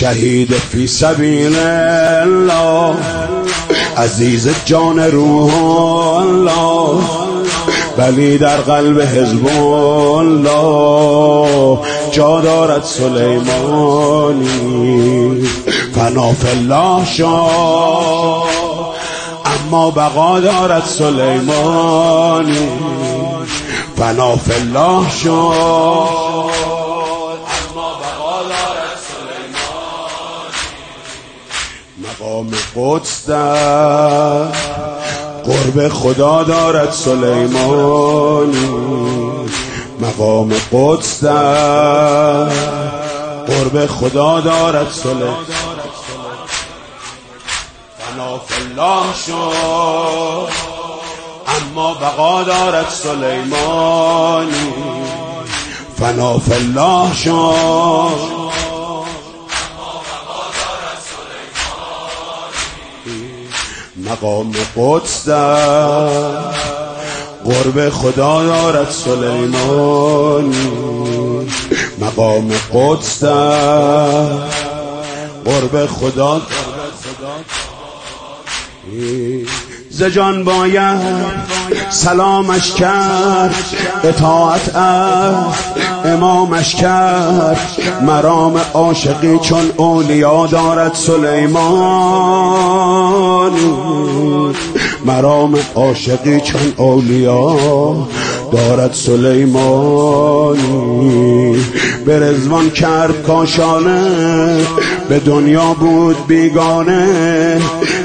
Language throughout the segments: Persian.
شهید فی سبیل الله. عزیز جان روح الله. ولی در قلب حزب الله جا دارد سلیمانی. فنا الله شاه اما بقا دارد سلیمانی. فنا الله شاه مقام قدس در قرب خدا دارد سلیمانی مقام قدس در قرب خدا دارد سلیمانی فناف الله شد اما بقا دارد سلیمانی. فناف الله شد مقام قدس در قرب خدا دارد سلیمانی مقام قدس در قرب خدا ز جان باید سلامش کرد اطاعت امامش کرد. مرام عاشقی چون اولیا دارد سلیمان. مرام عاشقی چون اولیا دارد سلیمانی به رزوان کرد کاشانه به دنیا بود بیگانه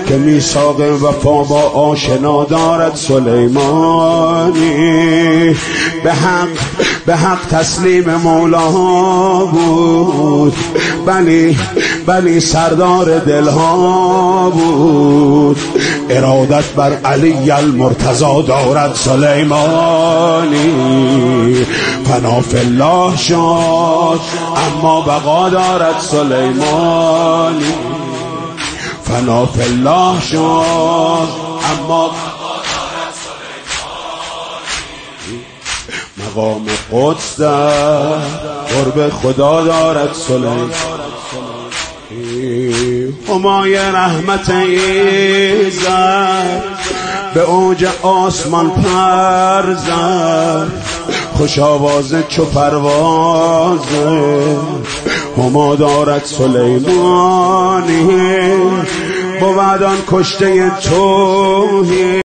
که میساق وفا با آشنا دارد سلیمانی. به حق به حق تسلیم مولا بود بلی بلی سردار دلها بود. ارادت بر علی المرتضا دارد سلیمانی. فناف الله شد اما بقا دارد سلیمانی. فناف الله شد اما مقام قدس در قرب خدا دارد سلیمان همای رحمت ایزد به اوج آسمان پر زد. خوش آوازه چو پروازه. هما دارد سلیمانی. بودان کشته توهی